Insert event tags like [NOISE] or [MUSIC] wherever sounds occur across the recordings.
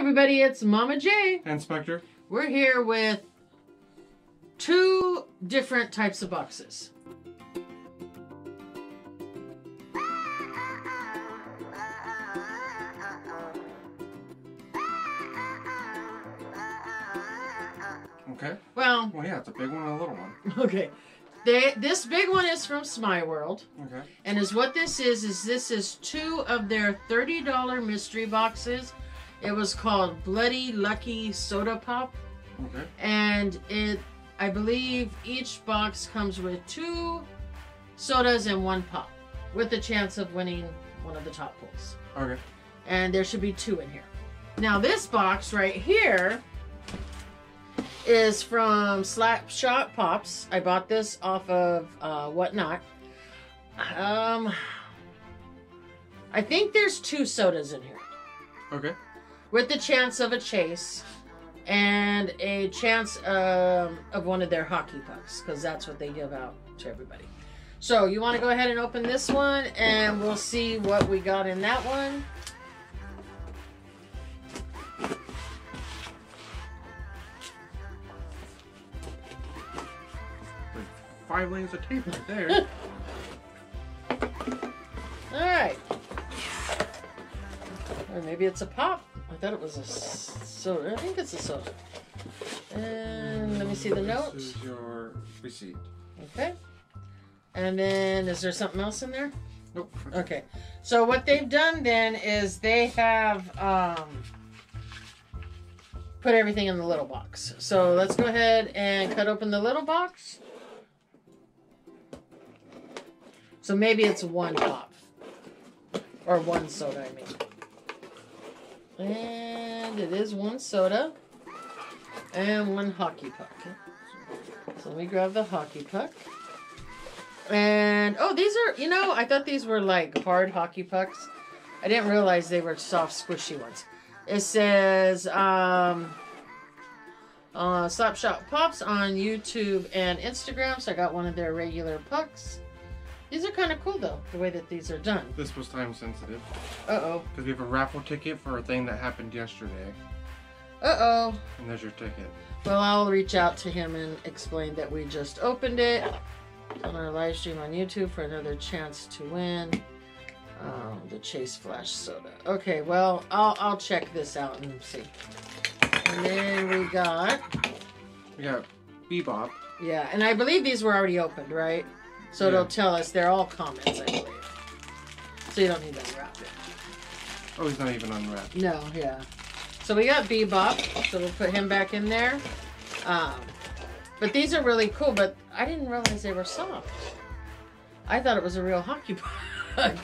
everybody, it's Mama J. and Spectre. We're here with two different types of boxes. Okay. Well, Well, yeah, it's a big one and a little one. [LAUGHS] okay. They, this big one is from Smeye World. Okay. And is what this is, is this is two of their $30 mystery boxes. It was called Bloody Lucky Soda Pop. Okay. And it, I believe each box comes with two sodas and one pop. With the chance of winning one of the top pulls. Okay. And there should be two in here. Now this box right here is from Slapshot Pops. I bought this off of uh, Whatnot. Um, I think there's two sodas in here Okay. With the chance of a chase and a chance um, of one of their hockey pucks because that's what they give out to everybody. So you want to go ahead and open this one and we'll see what we got in that one. Like five lanes of tape right there. [LAUGHS] All right. Or maybe it's a pop. I thought it was a soda. I think it's a soda. And let me see the This is your receipt. Okay. And then is there something else in there? Nope. Okay. So what they've done then is they have um, put everything in the little box. So let's go ahead and cut open the little box. So maybe it's one pop. Or one soda, I mean. And it is one soda. And one hockey puck. So let me grab the hockey puck. And oh, these are you know I thought these were like hard hockey pucks. I didn't realize they were soft, squishy ones. It says um, uh, Slap Shot Pops on YouTube and Instagram. So I got one of their regular pucks. These are kind of cool though, the way that these are done. This was time sensitive Uh oh. because we have a raffle ticket for a thing that happened yesterday, Uh oh. and there's your ticket. Well, I'll reach out to him and explain that we just opened it on our live stream on YouTube for another chance to win um, the Chase Flash Soda. Okay, well, I'll, I'll check this out and see. And then we got, We got Bebop. yeah, and I believe these were already opened, right? So it'll tell us they're all commons, I believe. So you don't need to unwrap it. Oh, he's not even unwrapped. No, yeah. So we got Bebop, so we'll put him back in there. Um, but these are really cool, but I didn't realize they were soft. I thought it was a real hockey [LAUGHS] puck.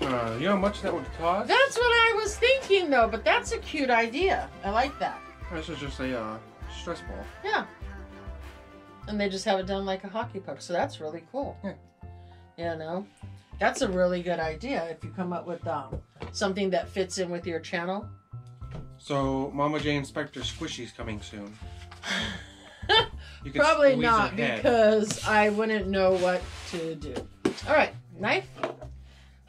Uh, you know how much that would cost? that's what I was thinking, though, but that's a cute idea. I like that. This is just a uh, stress ball. Yeah. And they just have it done like a hockey puck, so that's really cool. Yeah. You know? That's a really good idea if you come up with um, something that fits in with your channel. So, Mama J and Spectre Squishy's coming soon. [LAUGHS] Probably not because I wouldn't know what to do. All right, knife.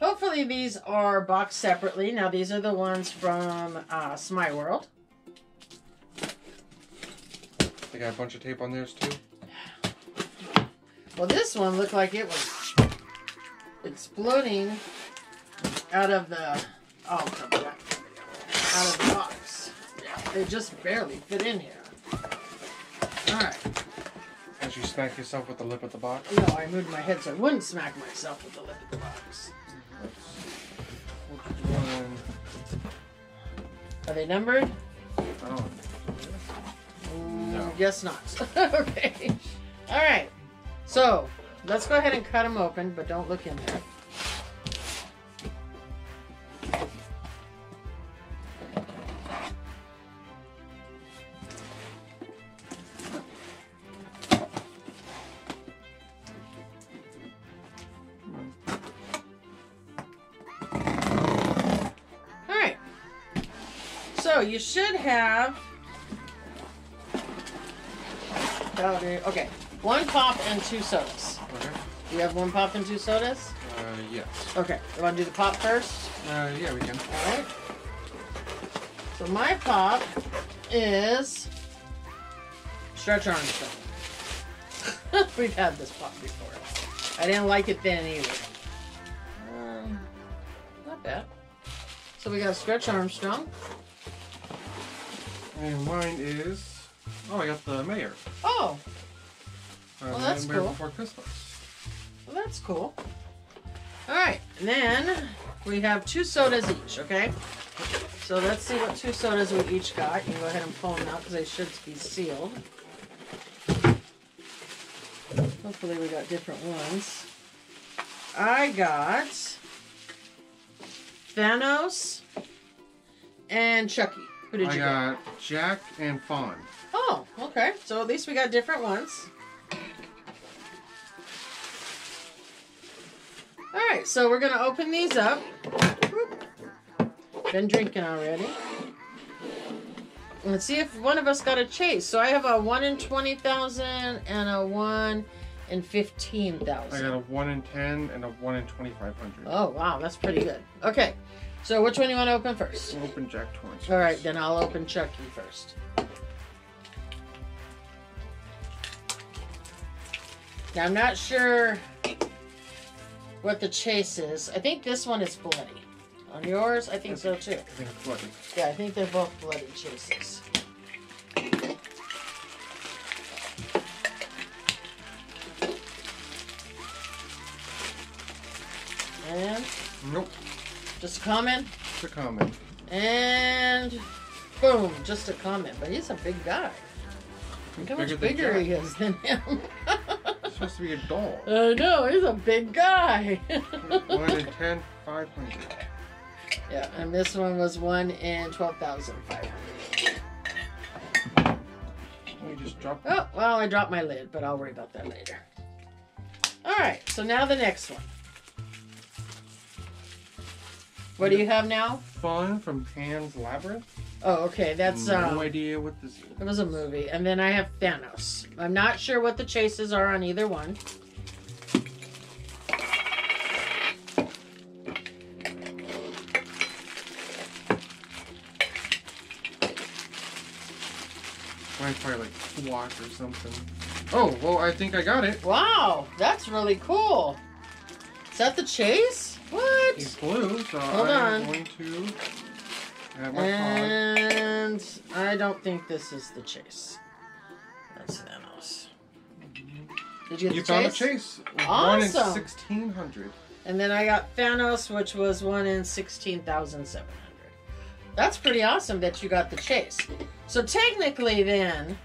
Hopefully these are boxed separately. Now these are the ones from uh, Smeye World. They got a bunch of tape on theirs too. Well, this one looked like it was exploding out of the oh, cover that. out of the box. Yeah, they just barely fit in here. All right. As you smack yourself with the lip of the box. No, I moved my head so I wouldn't smack myself with the lip of the box. Are they numbered? Oh, No. Mm, guess not. [LAUGHS] okay. So let's go ahead and cut them open, but don't look in there. All right. So you should have. Okay, one pop and two sodas. okay. You have one pop and two sodas? Uh, yes. Okay, you want to do the pop first? Uh, yeah, we can. Alright. So my pop is Stretch Armstrong. [LAUGHS] We've had this pop before. I didn't like it then either. Um, not bad. So we got Stretch Armstrong. And mine is. Oh, I got the mayor. Oh, that's Nightmare cool. Before Christmas. well that's cool. All right, and then we have two sodas each. Okay. So let's see what two sodas we each got. You can go ahead and pull them out because they should be sealed. Hopefully we got different ones. I got Thanos and Chucky. Who did I you get? got Jack and Faun. Oh, okay. So at least we got different ones. All right, so we're gonna open these up. Been drinking already. Let's see if one of us got a chase. So I have a one in twenty thousand and a one in fifteen I got a 1 in 10 and a 1 in 2500. Oh wow, that's pretty good. Okay, so which one do you want to open first? We'll open Jack Torrance. All right, then I'll open Chucky first. Now I'm not sure what the chase is. I think this one is bloody. On yours, I think so too. I think it's bloody. Yeah, I think they're both bloody chases. And Nope. just a common. Just a common. And boom, just a common. But he's a big guy. Look how much Bigger bigger he is than him. [LAUGHS] Supposed to be a doll. Uh, I know, he's a big guy. [LAUGHS] 1 in 10, 500. yeah, and this one was one in 12,500. We just dropped Oh, well, I dropped my lid, but I'll worry about that later. All right, so now the next one. What do you have now? Faun from Pan's Labyrinth. Oh, okay, that's no um, idea what this is. it was a movie, and then I have Thanos. I'm not sure what the chases are on either one. Mine's probably like SWAT or something. Oh, well, I think I got it. Wow, that's really cool. Is that the chase? What? He's blue, so Hold I'm on. going to And I don't think this is the chase. That's Thanos. Did you get You the found a chase? chase. One in 1600. And then I got Thanos, which was one in 16,700. That's pretty awesome that you got the chase. So technically, then,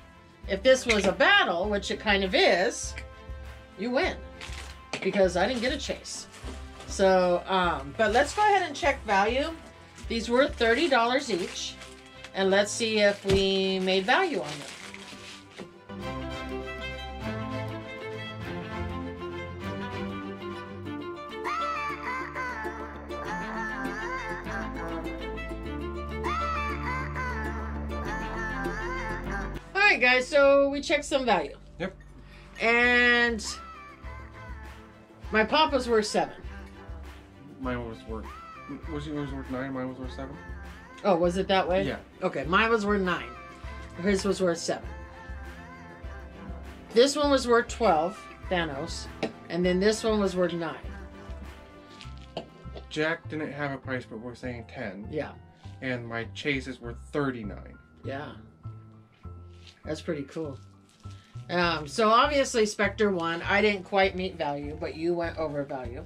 if this was a battle, which it kind of is, you win. Because I didn't get a chase. So, um, but let's go ahead and check value. These were $30 each. And let's see if we made value on them. All right, guys. So we checked some value. Yep. And my papas worth seven. Mine was worth. Was yours worth nine? Mine was worth seven. Oh, was it that way? Yeah. Okay, mine was worth nine. His was worth seven. This one was worth twelve, Thanos, and then this one was worth nine. Jack didn't have a price, but we're saying ten. Yeah, And my chases were thirty-nine. yeah. That's pretty cool. Um, so obviously Spectre won. I didn't quite meet value, but you went over value.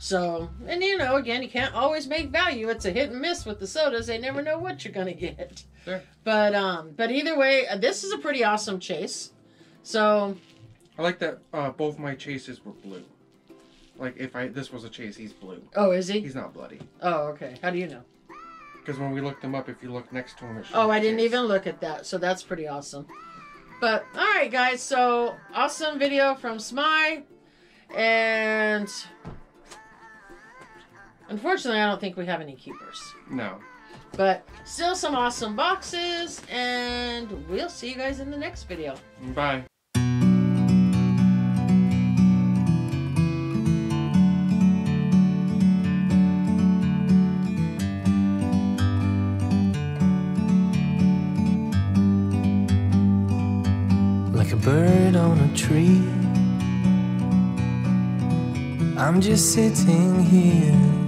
So, and you know, again, you can't always make value. It's a hit and miss with the sodas. They never know what you're gonna get. Sure. But um, but either way, uh, this is a pretty awesome chase. So I like that uh, both my chases were blue. Like if I this was a chase, he's blue. Oh, is he? He's not bloody. Oh, okay. How do you know? Because when we looked him up, if you look next to him, Oh, I didn't chase. even look at that. So that's pretty awesome. But all right, guys. So awesome video from Smeye, and Unfortunately, I don't think we have any keepers. No. But still some awesome boxes, and we'll see you guys in the next video. Bye. Like a bird on a tree I'm just sitting here